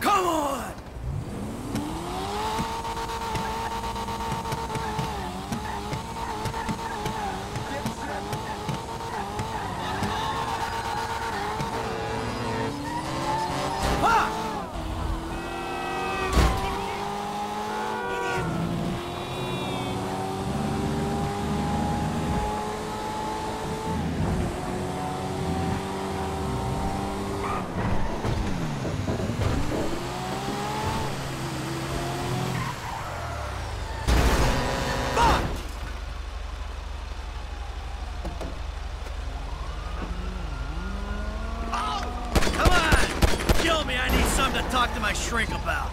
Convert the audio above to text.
Come on! Ha! Tell me I need something to talk to my shrink about.